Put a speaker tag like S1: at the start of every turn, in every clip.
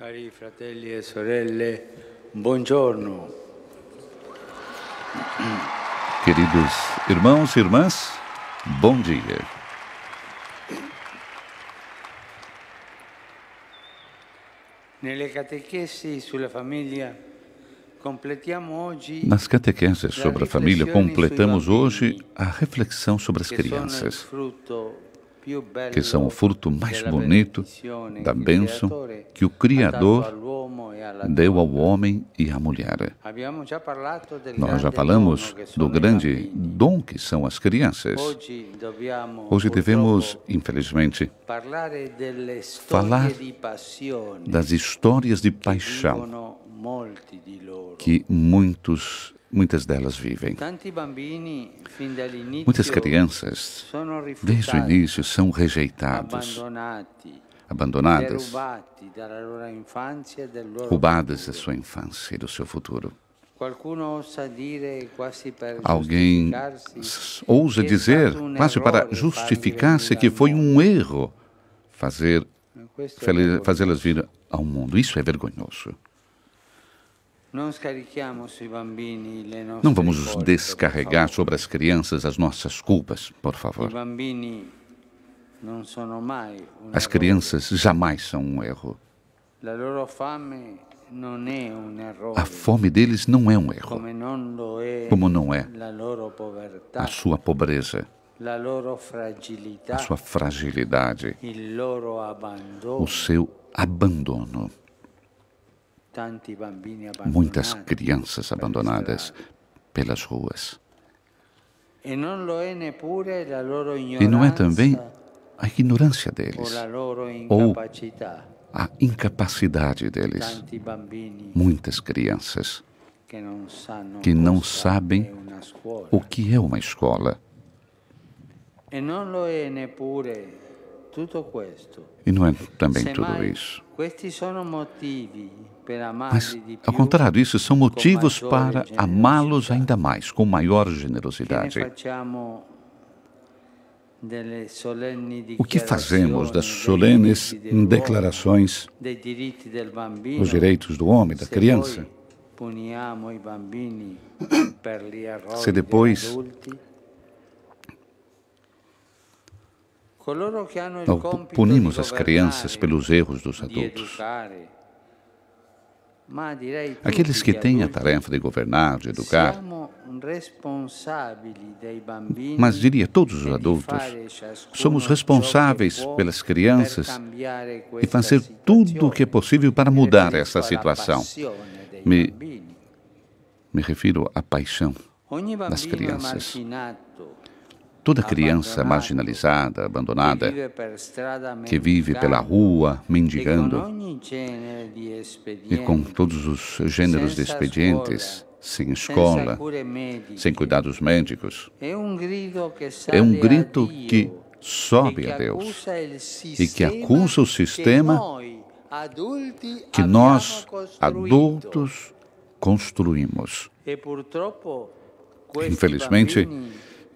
S1: Cari fratelli e sorelle, buongiorno.
S2: Queridos irmãos e irmãs, bom dia. Nas catequeses sobre a família, completamos hoje a reflexão sobre as crianças, que são o fruto mais bonito da bênção que o Criador deu ao homem e à mulher. Nós já falamos do grande dom que são as crianças. Hoje devemos, infelizmente, falar das histórias de paixão que muitos, muitas delas vivem. Muitas crianças, desde o início, são
S1: abbandonati,
S2: abandonadas, roubadas da sua infância e do seu futuro. Alguém ousa dizer, quase para justificar-se, que foi um erro fazer fazê-las vir ao mundo. Isso é vergonhoso. Não vamos descarregar sobre as crianças as nossas culpas, por favor. As crianças jamais são um erro. A fome deles não é um erro, como não é a sua pobreza, a sua fragilidade, o seu abandono. Muitas crianças abandonadas pelas ruas.
S1: E
S2: não é também a ignorância deles, ou a incapacidade deles. Muitas crianças que não sabem o que é uma escola.
S1: E
S2: não é também tudo isso. Mas, ao contrário, isso são motivos para amá-los ainda mais, com maior generosidade. O que fazemos das solenes declarações dos direitos do homem, da criança, Se depois- punimos as crianças pelos erros dos adultos. Aqueles que têm a tarefa de governar, de educar, mas diria todos os adultos, somos responsáveis pelas crianças e fazer tudo o que é possível para mudar essa situação. Me-. Me refiro à paixão. Das crianças. Toda criança marginalizada, abandonada, que vive pela rua, mendigando, e com todos os gêneros de expedientes, sem escola, sem cuidados médicos, é um grito que sobe a Deus e que acusa o
S1: sistema
S2: que nós, adultos, construímos. Infelizmente,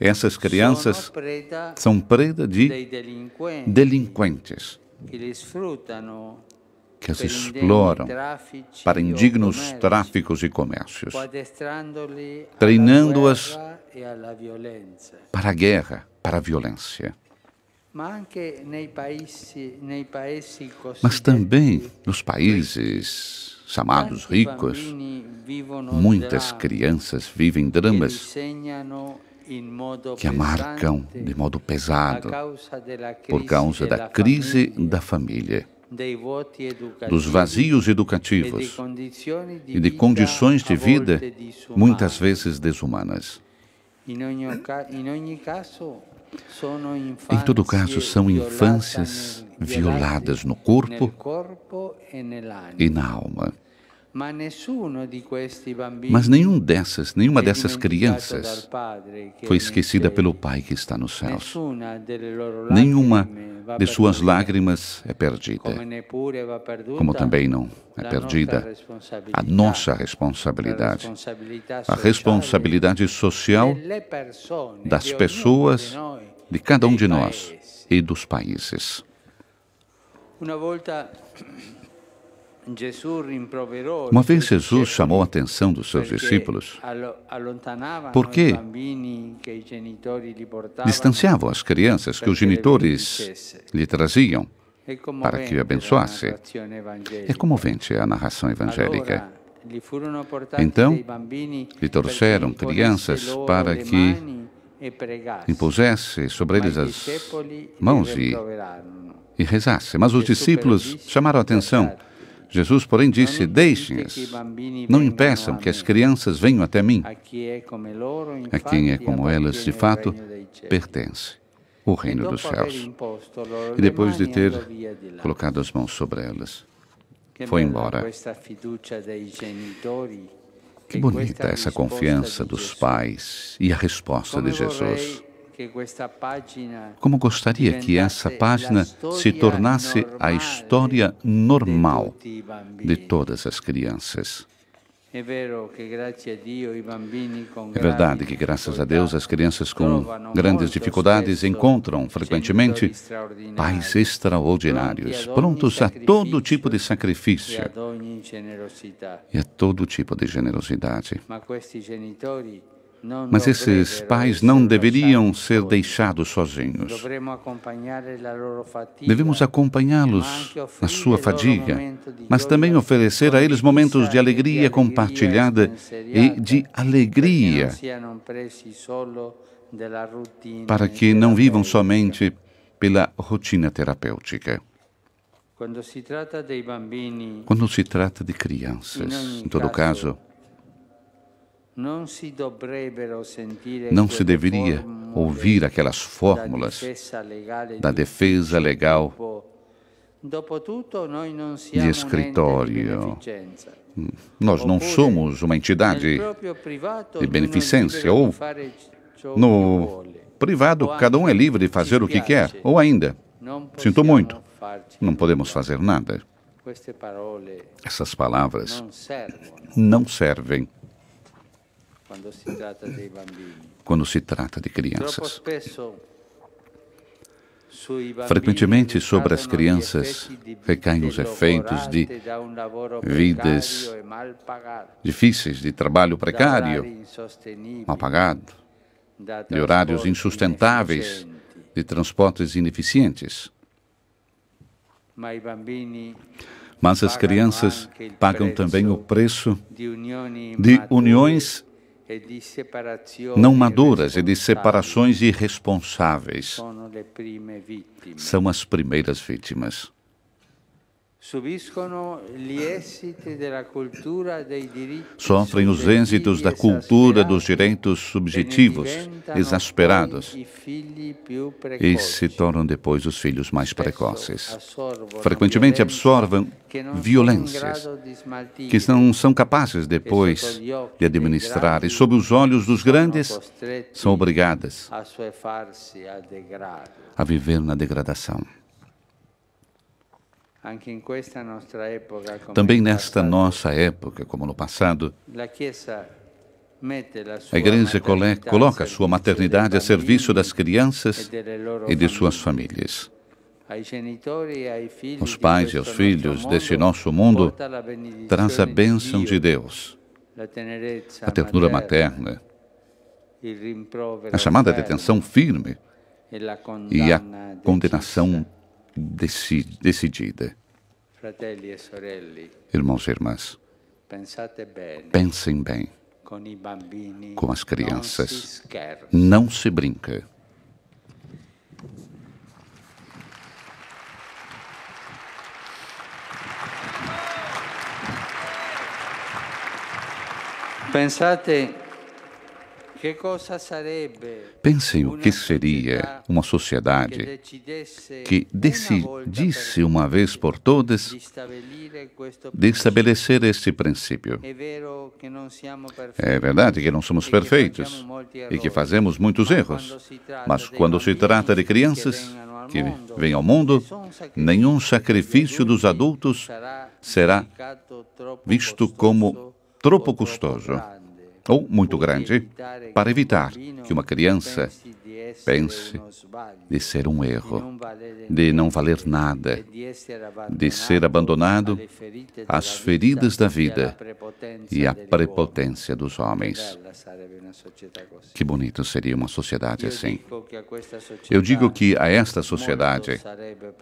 S2: Essas crianças são preda de delinquentes que as exploram para indignos tráficos e comércios, treinando-as para a guerra, para a violência. Mas também nos países chamados ricos, muitas crianças vivem dramas que a marcam de modo pesado por causa da crise da família, dos vazios educativos e de condições de vida muitas vezes desumanas. Em todo caso, são infâncias violadas no corpo
S1: e
S2: na alma. Mas nenhum dessas, nenhuma dessas crianças foi esquecida pelo Pai que está nos céus. Nenhuma de suas lágrimas é perdida, como também não é perdida a nossa responsabilidade, a responsabilidade social das pessoas, de cada um de nós e dos países. Uma vez Jesus chamou a atenção dos seus discípulos porque distanciavam as crianças que os genitores lhe traziam para que o abençoasse. É comovente a narração evangélica. Então, lhe trouxeram crianças para que impusesse sobre eles as mãos e, e rezasse. Mas os discípulos chamaram a atenção. Jesus, porém, disse: Deixem-as, não impeçam que as crianças venham até mim. A quem é como elas, de fato, pertence o reino dos céus. E depois de ter colocado as mãos sobre elas, foi embora. Que bonita essa confiança dos pais e a resposta de Jesus. Como gostaria que essa página se tornasse a história normal de todas as crianças. É verdade que, graças a Deus, as crianças com grandes dificuldades encontram frequentemente pais extraordinários, prontos a todo tipo de sacrifício e a todo tipo de generosidade. Mas esses pais não deveriam ser deixados sozinhos. Devemos acompanhá-los na sua fadiga, mas também oferecer a eles momentos de alegria compartilhada e de alegria, para que não vivam somente pela rotina terapêutica. Quando se trata de crianças, em todo caso, não se deveria ouvir aquelas fórmulas da defesa legal. De escritório. Nós não somos uma entidade de beneficência ou no privado cada um é livre de fazer o que quer ou ainda. Sinto muito. não podemos fazer nada. Essas palavras não servem quando se trata de crianças. Frequentemente sobre as crianças recaem os efeitos de vidas difíceis, de trabalho precário, mal pagado, de horários insustentáveis, de transportes ineficientes. Mas as crianças pagam também o preço de uniões não maduras e de separações irresponsáveis. São as primeiras vítimas. Sofrem os êxitos da cultura dos direitos subjetivos, exasperados, e se tornam depois os filhos mais precoces. Frequentemente absorvem violências que não são capazes depois de administrar, e sob os olhos dos grandes são obrigadas a viver na degradação. Também nesta nossa época, como no passado, a Igreja coloca sua maternidade a serviço das crianças e de suas famílias. Os pais e os filhos deste nosso mundo traz a bênção de Deus, a ternura materna, a chamada de atenção firme e a condenação decidida. E Irmãos e irmãs, pensem bem com as crianças. Não se brinca.
S1: Pensate
S2: Pensem o que seria uma sociedade que decidisse uma vez por todas de estabelecer este princípio. É verdade que não somos perfeitos e que fazemos muitos erros, mas quando se trata de crianças que vêm ao mundo, nenhum sacrifício dos adultos será visto como tropo custoso ou muito grande para evitar que uma criança pense de ser um erro, de não valer nada, de ser abandonado às feridas da vida e à prepotência dos homens. Que bonito seria uma sociedade assim. Eu digo que a esta sociedade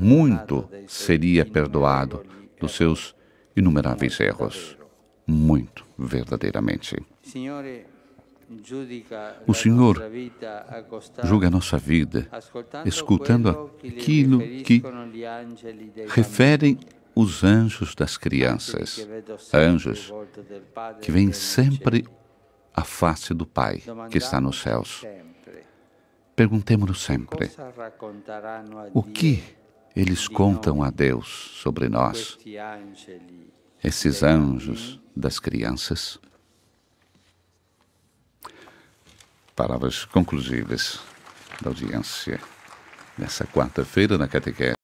S2: muito seria perdoado dos seus inumeráveis erros. Muito, verdadeiramente. O Senhor julga a nossa vida escutando aquilo que referem os anjos das crianças, anjos que veem sempre a face do Pai que está nos céus. Perguntemos-nos sempre: o que eles contam a Deus sobre nós, esses anjos das crianças? Palavras conclusivas da audiência nessa quarta-feira na catequese.